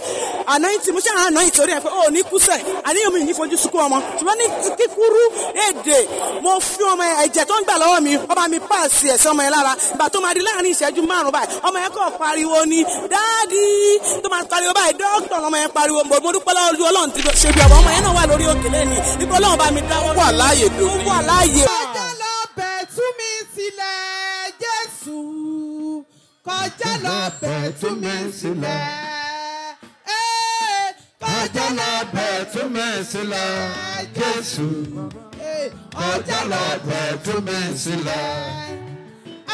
anointing mo ṣáà anointing torí ẹ̀ pé ò ní kú sẹ́ àníyàn mi ò ní fojú sunkún ọmọ. Ṣùgbọ́n ní kíkúrú èdè mo fi ọmọ yẹn ẹ̀jẹ̀ tó ń gbà lọ́wọ́ mi. Ọba mi paasi ẹ̀sẹ̀ ọmọ yẹn lára. Ìgbà tó máa di láàárín ìṣẹ́jú márùn-ún báyìí ọmọ yẹn kọ́ pariwo ni dáàdì tó máa pariwo báyìí dókítà ọmọ yẹn pariwo. Mo mo dúpẹ́ lọ́wọ́ ọlọ́run ti ṣe bí ọmọ. Ọmọ yẹn náà wà lórí òkèlè ni nípa ọlọ́run bá mi dáwọ́ wà láàyè lórí. wà láàyè. kọjá lọ bẹ̀ tú mi sílẹ̀ jésù. Kọjá lọ bẹ̀ tú mi sílẹ̀. Ee, kọjá lọ bẹ̀ tú mi sílẹ̀ jésù kọjá lọ bẹ̀ tú mi sílẹ̀.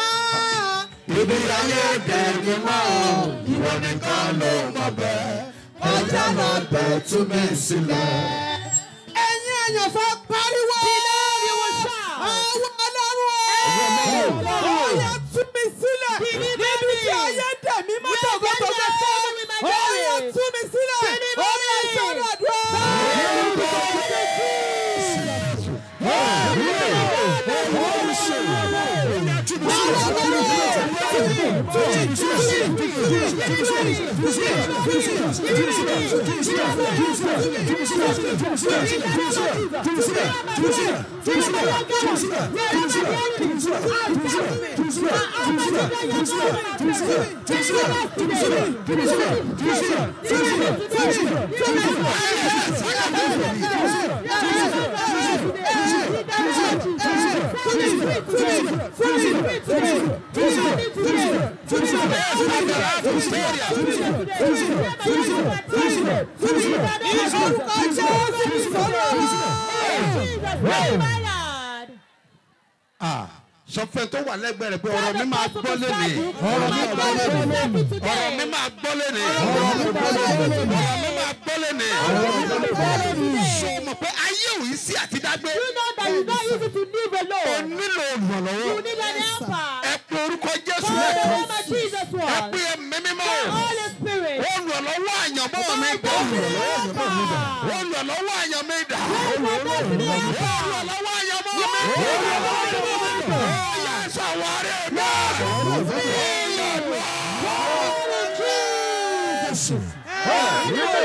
Ah, ibi ayé dèmí mọ́ o ìwọ nìkan ló mọ̀ bẹ́ẹ̀ kọjá lọ bẹ̀ tú mi sílẹ̀. ẹ̀yin èèyàn fẹ́ pariwo. àwọn ọlọ́run o. ọ̀yà tú mi sílẹ̀. níbi tí ayé mí mọ́ fẹ́. ọ̀yà tú mi sílẹ̀. ọ̀yà sọ̀rọ̀ dùn. Finish it! Finish it! Ah, sọfẹ tó wà lẹ́gbẹ̀ẹ́ rẹ̀ pé ọ̀rọ̀ mi máa gbọ́ lónìí ọ̀rọ̀ mi máa gbọ́ lónìí ọ̀rọ̀ mi máa gbọ́ lónìí ọ̀rọ̀ mi máa gbọ́ lónìí sọ mọ̀ pé ayé ò yí sí àtidágbé o nílò olùrànlọ́wọ́ ẹ pe orúkọ Jésù. Lẹ́kọ̀ọ́ ẹ pe ẹ̀mí mímọ́. Olùrànlọ́wọ́ àyànmọ́ mi dà olùrànlọ́wọ́ àyàn mi dà olùrànlọ́wọ́ àyànmọ́ mi dà ṣàwárí ẹ̀dá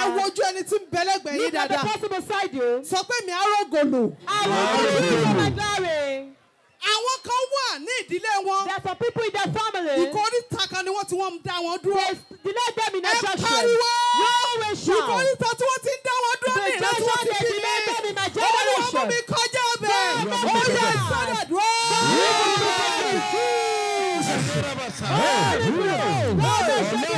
ẹ wojú ẹni tí ń bẹlẹ́gbẹ̀ẹ́ yín dáadáa sọ pé mi á rògòlò. àwọn kan wà ní ìdílé wọn. There are some people in their family. ìkórìtà kan ni wọ́n ti wọ́n dá wọn dúró. Delay them in ẹ a junction. pariwo. You always shout. ìkórìtà tí wọ́n ti ń dá wọn dúró The ní ìran tí wọ́n ti junction bí they delay them in my mi. olúwa mú generation. mi kọjá bẹ́ẹ̀. Yeah, ó yẹ yeah. ìsọdẹ̀ dúró.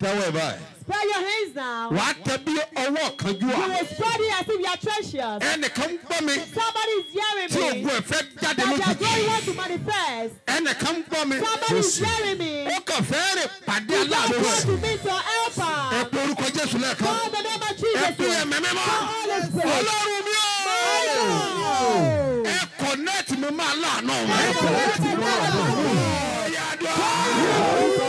tẹ́wọ́ ẹ̀ báyìí. Spread your hands now. wà á tẹ bí ọwọ́ kanjú You à. will spread it as if you are treasures. ẹnìkan ń gbọ́ mi Somebody is hearing tí me. ogun ẹ̀ fẹ́ jáde That their lójijì. glory wants to manifest. ẹnìkan ń gbọ́ mi. Somebody is hearing me. ó kàn fẹ́ rìn pàdé You aláàánú just want rẹ̀. to meet your helper. ẹ pe orúkọ jésù lẹ́ẹ̀kan. Call the name of ẹ Jesus. pe ẹ̀mí mímọ́. Holy Spirit. ọlọ́run mi Oh. ẹ kọ̀nẹ́ẹ̀tì mi máa láàánú mi. Ẹ̀yà àdúrà.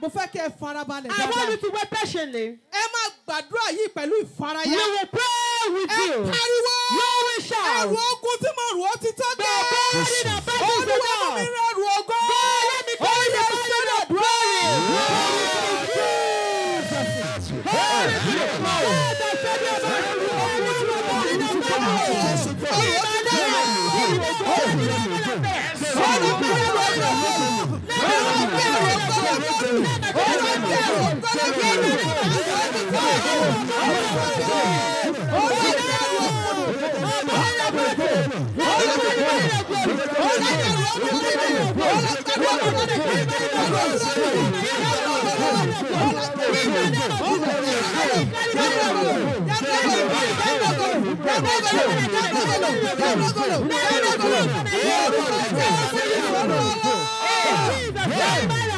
mo fẹ́ kẹ́ ẹ farabalẹ̀ I want you to wait patiently. ẹ máa gbàdúrà yìí pẹ̀lú We ìfarayá. will pray with ẹ you. pariwo. You will shout. ẹrù ogun tí mo rù ó ti tó gbé. burden and burdens olúwa of mú God. mi rẹ ogun. let me ó Hey!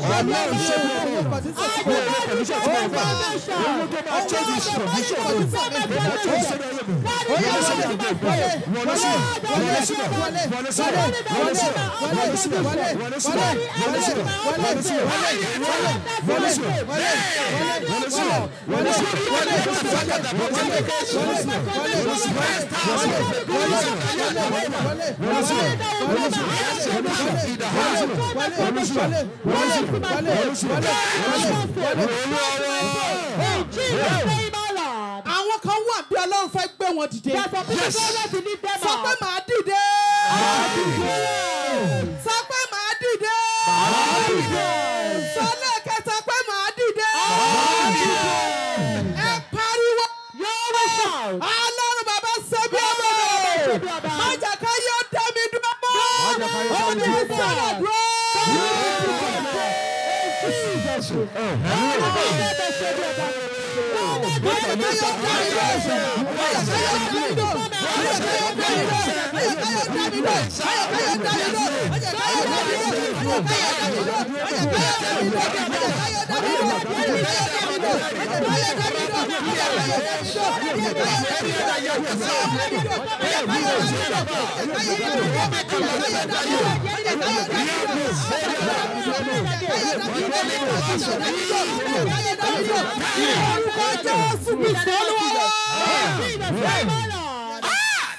fi ń gbà lá The machine you use to receive ẹ an pé orúkọ alert. jésù Call the name of ẹ pé Jesus. ẹ̀mí mímọ́ Call Holy Spirit. ọlọ́run Oh Lord. èmi ò rò condition tí mo wà I báyìí know you got my condition. àmọ́ owó tó máa change condition I know you got my condition. wọlé sórí aago mi Yes, Ó yá, àdúrà. ọlọ́run ṣe bí ọmọ owó kọ̀díṣà tí mo gbà owó tó bá change is condition mi bàbá tó ń sẹ́dọ̀ ọ̀yọ́ mi wọlé síbẹ̀ wọlé síbẹ̀ wọlé síbẹ̀ wọlé síbẹ̀ wọlé síbẹ̀ wọlé síbẹ̀ wọlé síbẹ̀ wọlé síbẹ̀ wọlé síbẹ̀ wọlé síbẹ̀ wọlé síbẹ̀ wọlé síbẹ̀ àwọn kan wà bí ọlọ́run fẹ́ gbé wọn dìde. sọ pé màá dìde. sọ pé màá dìde. sọ lẹ́ẹ̀kẹta pé màá dìde. ẹ pariwo. ¡Fuera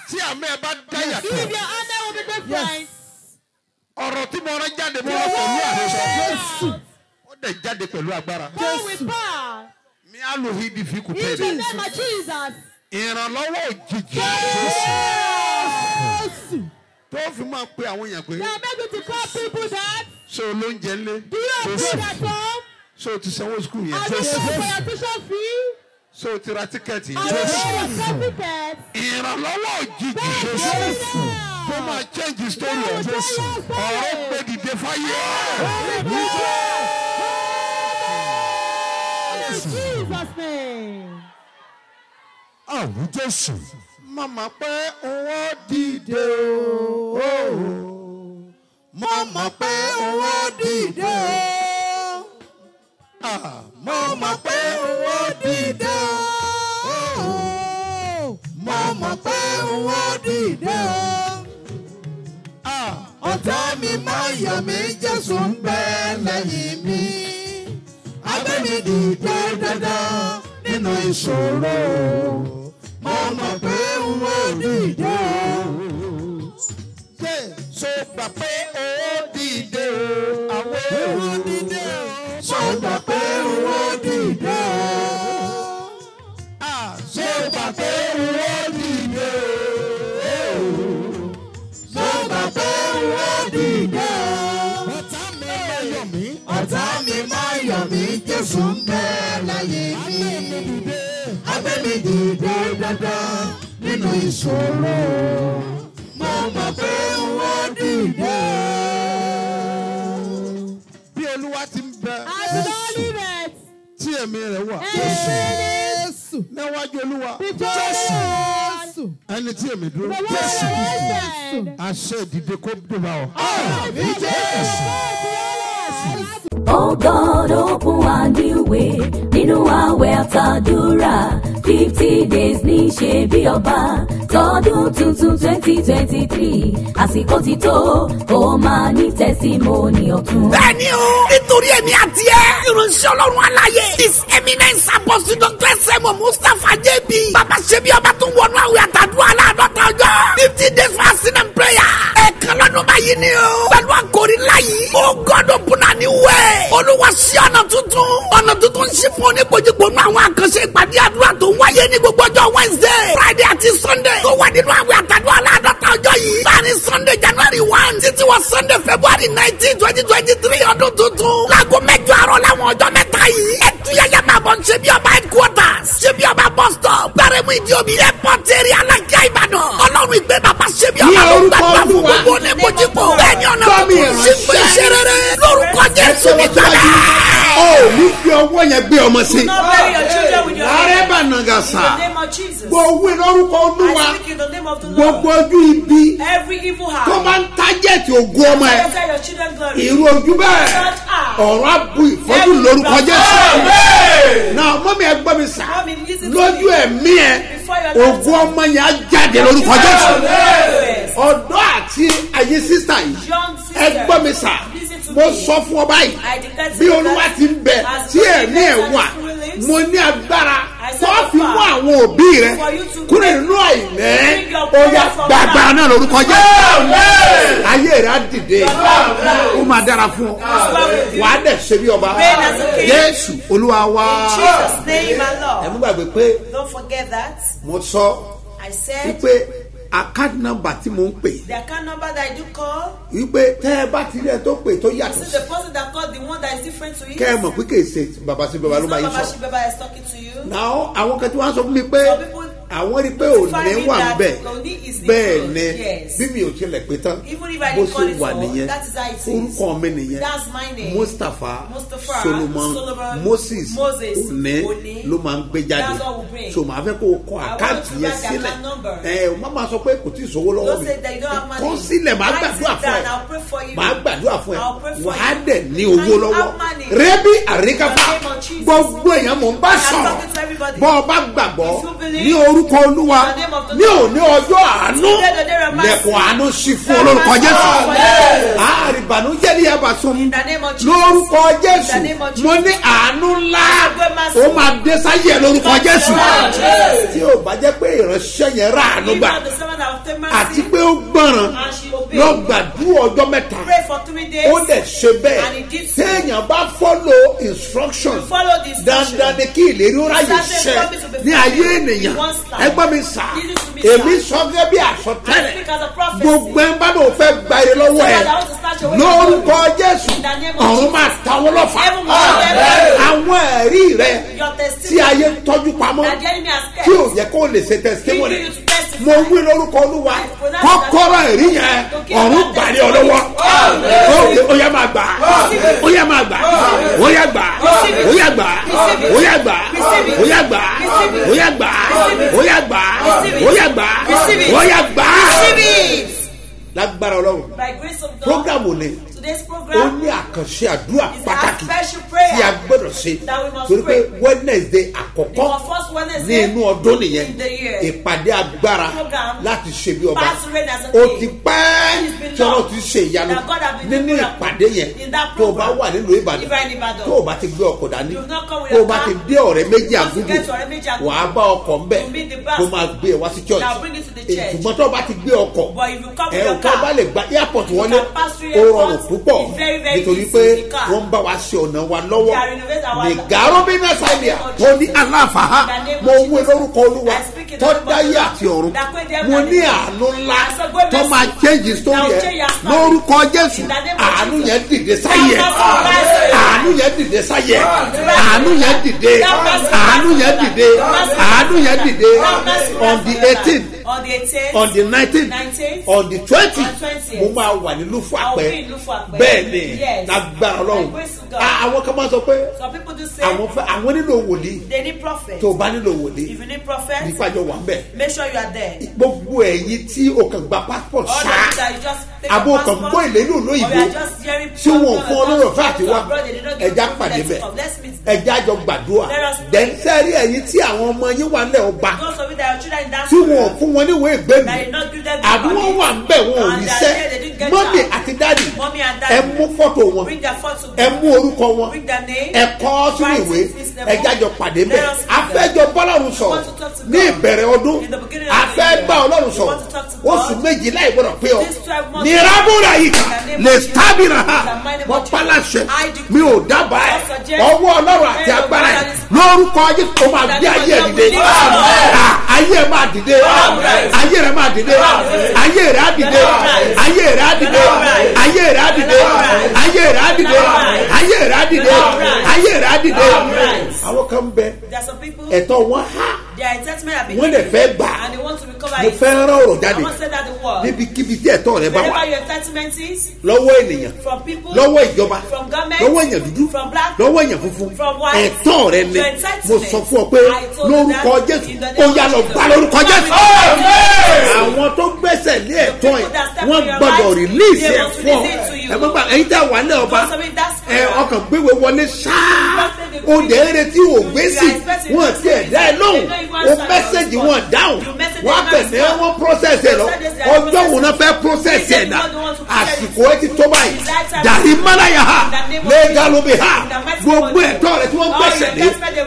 tí àmì different. Yes. Ọ̀rọ̀ tí mo rán jáde mo rán pẹ̀lú àròsọ. Jésù. Ó dẹ̀ jáde pẹ̀lú agbára. Jésù. Mi á lò hí bí fíkù tẹ̀lé. In the name of Jesus. Ìrànlọ́wọ́ òjijì. Jésù. Tó fi máa pe àwọn èèyàn pé. They are made to call people that. Ṣé o ló ń jẹ lé? Do you have food at home? Ṣé o ti sanwó skul yẹn? Àbí ṣe ìfọyà tó ṣe fi? Ṣé o ti ra tíkẹ́ẹ̀tì? Àbí ṣe ìfọyà tíkẹ́ẹ̀tì? Ìrànlọ́wọ́ òjijì. Bẹ́ẹ̀ni, bẹ́ẹ̀ni tó máa change story ọ̀ ọ̀rọ̀ gbé dìde fáyé. àrùn jésù. Màmá pé owó dìde o. Mo mọ̀ pé owó dìde o. Mo mọ̀ pé owó dìde o. Mo mọ̀ pé owó dìde o. Ọ̀tá mi máa yọ̀ mí Jésù ń bẹ lẹ́yìn mi. Agbẹ́mi dìde dandan nínú ìṣòro. Mo mọ̀ pé owó dìde o. Ṣé so gbà pé owó dìde o? Jésù ń bẹ láyé mi. Agbẹ́mi dìde dandan nínú ìṣòro. Mo mọ̀ pé wọ́n dìde. Bí Olúwa ti ń bẹ. Tí ẹ̀mí rẹ̀ wà. Jésù. Níwájú Olúwa. Jésù. Ẹni tí èmi dúró. Jésù. Àṣẹ ìdìde kó dé bá ọ. Oh God, open a new way nínú àwẹ̀ àtàdúrà fifty days ní ṣe bí ọba tọdún tuntun twenty twenty three àsìkò ti tó kó máa ní tẹ́símọ́nì ọ̀tun. bẹ́ẹ̀ni o nítorí èmi àti ẹ ìránṣẹ́ ọlọ́run aláyé. His eminence apostle dr sẹ́mu mustapha jb bàbá ṣebí ọba tó wọnú àwẹ̀ àtàdúrà aláàdọ́ta ọjọ́. Fifty days fasting and prayer. Ẹ̀ẹ̀kan lọ́dún báyìí ni o. Pẹ̀lú àkórí láyìí ó gọ́dọ̀ bùnà ní wẹ̀ olúwa sí ọ̀nà tuntun. Ọ̀nà tuntun sí fún oníkojúkò nínú àwọn àkànṣe ìpàdé àdúrà tó wáyé ní gbogbo ọjọ́ wednesday friday àti sunday tó wà nínú àwẹ̀ àtàdúrà aláàdọ́ta ọjọ́ yìí. Láàrin o. láago mẹ́jọ àárọ̀ làwọn ọjọ́ mẹ́ta yìí. ẹ tuyaya máa bọ̀ ṣe bí ọba headquarters ṣe bí ọba bus stop gbẹrẹmú ìdí omi airport area alájà ìbàdàn. ọlọ́run ìgbé bàbá ṣe bí ọba ló gbàgbà fún gbogbo ní mojípò. bẹ́ẹ̀ ni ọ̀nà kòkòrò sí pé iṣẹ́ rere lórúkọ jésù mi gbàdá. ó ní fi ọwọ́ yẹn gbé ọmọ sí. ààrẹ bànàgà sà gbogbo lórúkọ olúwa gbogbo ojú ibi tó bá ń tájẹ̀tì ògùn ọmọ ẹ̀ irú ọ̀rọ̀ abu ìfọ́jú lórúkọ jésù. Náà mọ́mí ẹ gbọ́ mi sà. Lójú ẹ̀mí ẹ ògo ọmọ yẹn á jáde lórúkọ jésù. Ọ̀dọ́ àti ayé sísà yìí ẹ gbọ́ mi sà. mo sọ fún ọ báyìí bí olúwa ti ń bẹ tí ẹ̀mí ẹ̀ wà mo ní agbára tó fi mú àwọn òbí rẹ kúrò nínú àìmẹ́ ó yá gbàgbára náà lórúkọ jésù. Ayé rẹ á dìde. Ó máa dára fún ọ. Wà á dẹ̀ ṣe bí ọba. Jésù olúwa Lord. ẹ mú gbàgbé pé Don't forget that. mo sọ I said wípé account number tí mo ń pè the account number that I do call. wípé tẹ́ ẹ bá ti rí ẹ tó pè tó yàtọ̀ is sí the person that called the one that is different to you. kẹ́ ẹ mọ̀ pé kì í ṣe bàbá sí bàbá ló It's máa not Baba sọ. Shibaba is talking to you. náà àwọn kan tí wọ́n á sọ fún mi pé àwọn rí i pé òní wà ń bẹ̀ bẹ́ẹ̀ ni bí mi ò tilẹ̀ pé tán bó ṣe wà nìyẹn. orúkọ mi nìyẹn. Mustapha Solomon. Moses òní ló máa ń gbé jáde. so màá fẹ́ kó o kọ àkáǹtì yẹn sílẹ̀. ẹ o má máa sọ pé kò tí ì sówó lọ́wọ́ mi. kọ́ sílẹ̀ màá gbàdúrà fún ẹ. Màá gbàdúrà fún ẹ. Wàá dẹ̀ ní owó lọ́wọ́. rẹ́bí àríkàfà gbogbo èèyàn mò ń bá sọ̀rọ̀. bọ́ ọ bá gbàgbọ́ ní orú orúkọ olúwa. Ní òní ọjọ́ àánú lẹ̀kùn àánú sí fún olórúkọ jésù. Àrìbànújẹ́ ní yaba sun lórúkọ jésù mo ní àánú ńlá. Ó máa dé sáyẹ̀ lórúkọ jésù. tí ò bá jẹ́ pé ìránṣẹ́ yẹn rà àánú gbà àti pé ó gbọ́ràn. Obeyed. lọ gbàdúrà ọjọ́ mẹ́ta Pray for three days. ó dẹ̀ ṣe And he bẹ́ẹ̀ did so. téèyàn bá follow instruction You follow the instruction. dandan ni kí ìlérí ó ráyè ṣẹ ní ayé ènìyàn ẹgbẹ́ mi sà to èmi sọ gẹ́gẹ́ bí àsọtẹ́lẹ̀ gbogbo ẹ̀ ń bá náà fẹ́ gba èrè lọ́wọ́ ẹ̀ lórúkọ jésù ọ̀run máa ta wọ́n lọ́fà àwọn ẹ̀rí rẹ tí ayé tọ́jú pamọ́ tí ò yẹ kó lè ṣe testimony mo wí lórúkọ olúwa kọ́kọ́rọ́ ẹ̀rí yẹn ọ̀run gbàlẹ́ ọ lọ́wọ́ ó yẹ máa gbà ó yẹ máa gbà ó yẹ gbà ó yẹ gbà ó yẹ gbà ó yẹ gbà ó yẹ gbà ó yẹ gbà ó yẹ gbà gbà á. ó yá gbà á. lágbára ọlọ́run program ò lè today's program. ó ní àkànṣe àdúrà pàtàkì tí a gbọ́dọ̀ ṣe. torí pé wednesday àkọ́kọ́ ní inú ọdún nìyẹn ìpàdé agbára láti ṣe bí ọba. ó ti pẹ́ tí ọlọ́run ti ṣe ìyanu nínú ìpàdé yẹn. tó o bá wà nílùú ìbàdàn tó o bá ti gbé ọkọ̀ dání tó o bá ti dé ọ̀rẹ́ méjì àgùnbù wà á bá ọkọ̀ ń bẹ̀. tó máa gbé ẹ wá sí church. ìtumọ̀tọ́ bá ti gbé ọkọ̀ ẹ̀ ọ̀tọ́ bá lè gba airport wọlé ó rọrùn f púpọ̀ nítorí pé wọ́n ń bá wa ṣe ọ̀nà wa lọ́wọ́. Nìgáró bí nàṣàlẹ̀ tó ní aláfàá. Mo wé lórúkọ olúwa. Tó dáyé àti ọ̀run. Mo ní àánú ńlá tó máa jẹ́jì sórí ẹ lórúkọ jésù. Àánú yẹn dìde sáyẹ àánú yẹn dìde sáyẹ àánú yẹn dìde. Àánú yẹn dìde. Àánú yẹn dìde. On the eighteen on the eighteenth on the nineteenth on the twentieth. Mo máa wà ní lúfọ àpẹ. Bẹ́ẹ̀ ni. Lágbára ọlọ́run. àwọn kan máa sọ pé àwọn fẹ́ àwọn nílò wòlíì. Tó o bá nílò wòlíì nípa jọ wà ń bẹ̀ gbogbo ẹ̀yin tí o kàn gba passport ṣá. àbò kàn gbọ́ ìlérí olóyìnbó tí wọn fún ọlọ́rọ̀ fún àtiwá ẹja pàdé bẹ̀. Ẹja jọ gbàdúrà. Dẹ́ńtẹ́rì ẹ̀yin tí àwọn ọmọ yín wà ń lẹ̀ ọba tí wọn fún fún wọn níwèé ìgbẹ́nu àbí wọ́n wà ń bẹ̀ wọn ò ní sẹ́ mọ́mì àti dáàdì ẹ mú fọ́tò wọn. Ẹ mú orúkọ wọn. Ẹ kọ́ sínú ìwé. ẹ jájọ pàdé mẹ́ afẹ́jọ bọ́lọ́run sọ̀rọ̀. ní ìbẹ̀rẹ̀ ọdún afẹ́ ọlọ́run sọ̀rọ̀. oṣù méjì láì gbọ́dọ̀ pé ọ. Ní rábùrà yìí lè sábìrà ha. Mọ́ pálásẹ̀ mi ò dábàá ẹ̀. Ọwọ́ ọlọ́run àti agbára ẹ̀. lórúkọ ayé tó máa gbé ayé ẹ̀ dìde. ayé ẹ̀ máa dìde ayé rẹ máa dìde. Ayé rẹ á dìde. Ayé rẹ á dìde. Ayé rẹ á dìde. Ayé rẹ á dìde. Ayé rẹ á dìde. Ayé rẹ á dìde. Àwọn kan bẹ. Ẹ̀tọ́ wọn há Wọ́n dẹ̀ fẹ́ gbà. and they want to recover mo fẹ́ rán ọ̀rọ̀ jáde. Níbikíbi tí ẹ̀tọ́ rẹ bá wà. Lọ́wọ́ ènìyàn lọ́wọ́ ìjọba from government, lọ́wọ́ èèyàn dúdú from black, lọ́wọ́ èèyàn funfun. ẹ̀tọ́ rẹ ni. mo sọ fún ọ pé lórúkọ jésù ó yá lọ Jesus. gbà lórúkọ jésù. Amen. àwọn tó gbẹ́sẹ̀ lé ẹ̀tọ́ ẹ̀ wọ́n gbọ́dọ̀ rìlíìsì ẹ̀ fún ọ. ẹ gbọ́dọ̀ ẹ̀yin tẹ́ wà ní ọba ẹ ọkàn gbéwé wọlé ṣáá. Ó dẹ̀ ẹ́rẹ́ tí ò gbé sí. wọ́n ti ẹ̀ dá ẹ lóhùn ó mẹ́sẹ̀gì wọn dáhùn. Wọ́n tẹ̀lé wọn process ẹ̀ lọ. ọjọ́ wo náà fẹ́ process ẹ̀ dà àsìkò ẹ ti tó báyìí. Dàrí mọ́láyà ha. lẹ́gà ló bẹ̀ ha. Gbogbo ẹ̀tọ́ rẹ̀ tí wọ́n gbẹ̀sẹ̀ lé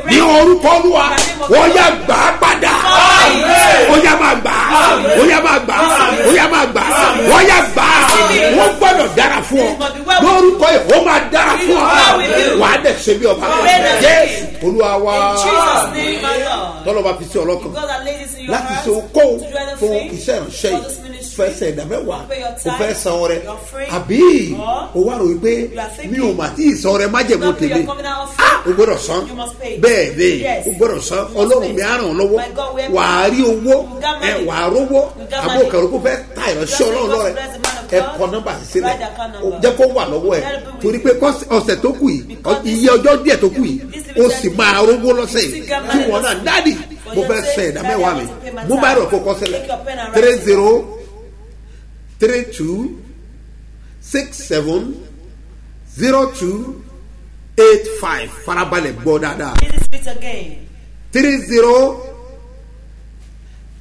ní orúkọ olúwa wọ́n yà gbà á padà. Ó yà máa gbà á. Ó yà máa gbà á. Ó yà máa gbà á. Wọ́n yà gbà á. Wọ́n gbọ́dọ̀ dára fún ọ ṣe bí ọba jésù olúwa wa. In Jesus' name, my Lord. tọ́lọ́ bá fi sí ọlọ́kan. Láti ṣe okó fún iṣẹ́ ìránṣẹ́ yìí. fẹ́ You pay your o fẹ́ san ọrẹ. Àbí? O wá rò wípé mi ò mà tí ì san ọrẹ májèmó tèmi. ah o gbọ́dọ̀ san. Bẹ́ẹ̀ Yes. o gbọ́dọ̀ san. Ọlọ́run mi á ràn ọ́ lọ́wọ́. My God will wà á rí owó. Ẹ money. wà á rówó. You got àbó money. kàró kó fẹ́ ta ìránṣẹ́ ọlọ́run lọ́rẹ̀ ẹ kọ nọ́mbà sí sílẹ̀. Jẹ́ kó wà lọ́wọ́ ẹ. Torí pé ọ̀sẹ̀ tó kù yìí iye ọjọ́ díẹ̀ tó kù yìí o sì máa rówó lọ́sẹ̀ yìí. tí wọ́n náà dáàdì mo fẹ́ sẹ ẹ̀dá mẹ́wàá mi. mo bá rọ̀ kó kọ́ sílẹ̀ three zero three two six seven zero two eight five. Farabalẹ̀ gbọ́ dáadáa. Three zero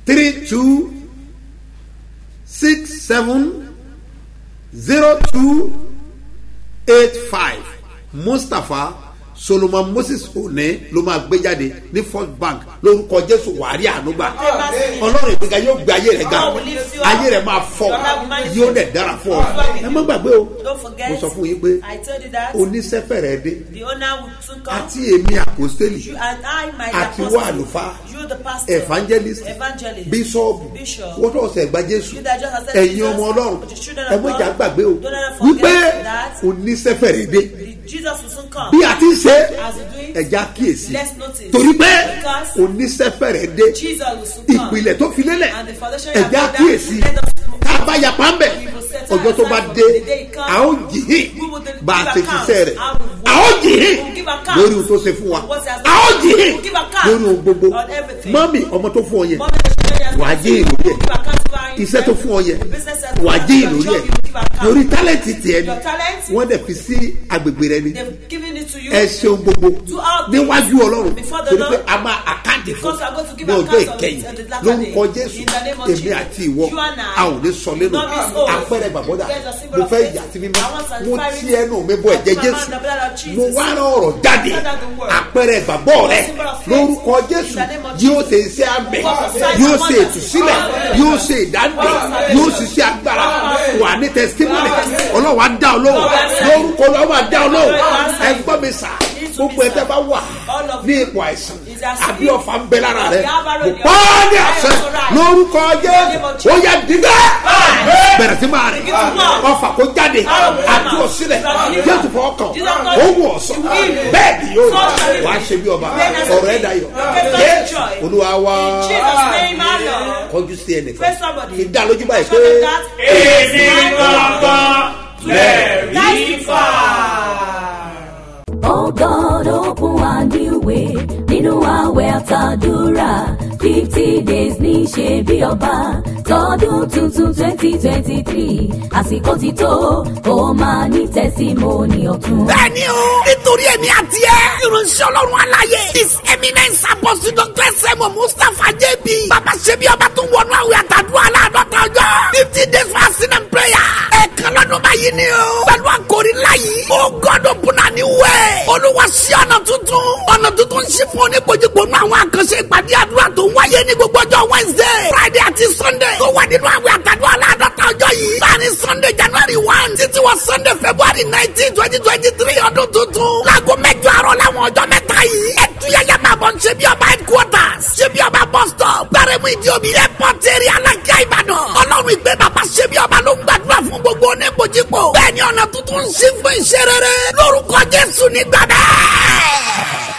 three two six seven zero two eight five. Mustapha solomon moses one ló máa gbé jáde ní first bank lórúkọ jésù. Wàrí ànúgbà ọlọ́run ìgbéga yóò gbé ayé rẹ̀ ga. Ayé rẹ̀ máa fọ. Yóò dẹ̀ dára fún ọ. Ẹ má gbàgbé o. Mo sọ fún yín pé I told you that oníṣẹ́fẹ̀rẹ̀ dé. The owner will soon come. àti èmi àpòstélì àti apostle, wọ́n you the pastor, evangelist bishop, wọ́n tó ọ̀sẹ̀ gba jésù. Ẹ̀yin Jesus, ọmọ ọlọ́run ẹ mọ̀ ìjà gbàgbé o. Wípé oníṣẹ́fẹ̀rẹ̀ dé. bí a ti ń ṣe ẹja kíyèsí. torí pé oníṣẹ́fẹ̀rẹ̀ dé. Ìpìlẹ̀ tó fi lélẹ̀. Laid kíyèsí. tá a bá yapa ń bẹ̀ ọjọ́ tó bá dé a ó jìhìn bá a ṣe ṣiṣẹ́ rẹ̀ a ó jìhìn lórí ohun tó ṣe fún wa. A ó jìhìn lórí ohun gbogbo. Mọ́mì ọmọ tó fún ọ yẹn. Wà á jìhìn lórí ẹ̀ iṣẹ́ tó fún ọ yẹn wà á jìhìn lórí ẹ̀. Lórí tálẹ̀tì tiẹ̀ ni wọ́n dẹ̀ fi sí agbègbè rẹ ni. They've given it to you. ẹ ṣeun gbogbo. Níwájú ọlọ́run before the torí pé Lord. a máa àkáǹtì fún ní ọjọ́ ìkẹyìn. lórúkọ jésù èmi àti ìwọ a ò ní sọ lẹ́nu. Apẹ̀rẹ̀ gbàgbọ́dà mo fẹ́ yà sí mímọ́. Mo ti ẹnu mi bọ ẹ̀jẹ̀ jésù. mo wá rán ọ̀rọ̀ jáde. Apẹ̀rẹ̀ gbàgbọ́ rẹ. Lórúkọ jésù yóò ṣe iṣẹ́ signs yóò ṣe ìtúsílẹ̀ yóò ṣe ìdáǹdè Salvation. yóò ṣiṣẹ́ agbára. Wà ní testimony. Ọlọ́wà dá ọ lóhùn. Lórúkọ lọ́wọ́ dá ọ lóhùn. Power of salvation. ẹ gbọ́ mi sà. Gbogbo ẹ tẹ́ bá wà ní ipò àìsàn àbí ọ̀fà ń bẹ lára rẹ? Kò pọ́ ní àṣẹ. Lórúkọ Jesus. ó yẹ dídẹ́ bẹ̀rẹ̀ sí máa walk. ọ̀fà kó jáde. Àti òsílẹ̀ jésù fọwọ́ kàn. Ó wù ọ̀sán bẹ́ẹ̀ ni yóò wá be. ṣe bí ọba. Ọ̀rọ̀ ẹ̀ dayọ̀. Joy. olúwa Lord. kọjú sí ẹnìkan. Kì í dá lójú báyìí pé èmi gangan lẹ́rìí Oh God, open a new way nínú àwẹ̀ àtàdúrà. Fifty days ní ṣe bí ọba. Tọdún tuntun twenty twenty three àsìkò ti tó ó máa ní tẹsímọ́nì ọ̀tun. bẹ́ẹ̀ni o nítorí èmi àti ẹ ìránṣẹ́ ọlọ́run aláyé. His eminence apostle dr sẹ́mu mustapha jb bàbá ṣebí ọba tó wọnú àwẹ̀ àtàdúrà aláàdọ́ta ọjọ́. Fifty days fasting and prayer. Ẹ̀ẹ̀kan lọ́dún báyìí ni o. Pẹ̀lú àkórí o god open a new way. Olúwa sí ọ̀nà tuntun. Ọ̀nà tuntun ń ṣí fún oníkojúkò nú àwọn àkànṣe ìpàdé àdúrà tó wáyé ní gbogbo ọjọ́ wednesday friday àti sunday tó wà nínú àwẹ̀ àtàdúrà aláàdọ́ta ọjọ́ yìí. Láàrin láago mẹ́jọ àárọ̀ láwọn ọjọ́ mẹ́ta yìí. Ẹtúyẹyẹ máa bọ̀ ṣe bí ọba headquarters ṣe bí ọba bus stop. Gbẹrẹmú ìdí omi airport area alájà ìbàdàn. Ọlọ́run ìgbé bàbá ṣe bí ọba ló ń gbàdúrà fún gbogbo oníkojúkò bẹ́ẹ̀ ni ọ̀nà tuntun ń ṣí fún iṣẹ́ rere. Lórúkọ jésù nígbà bẹ́ẹ̀.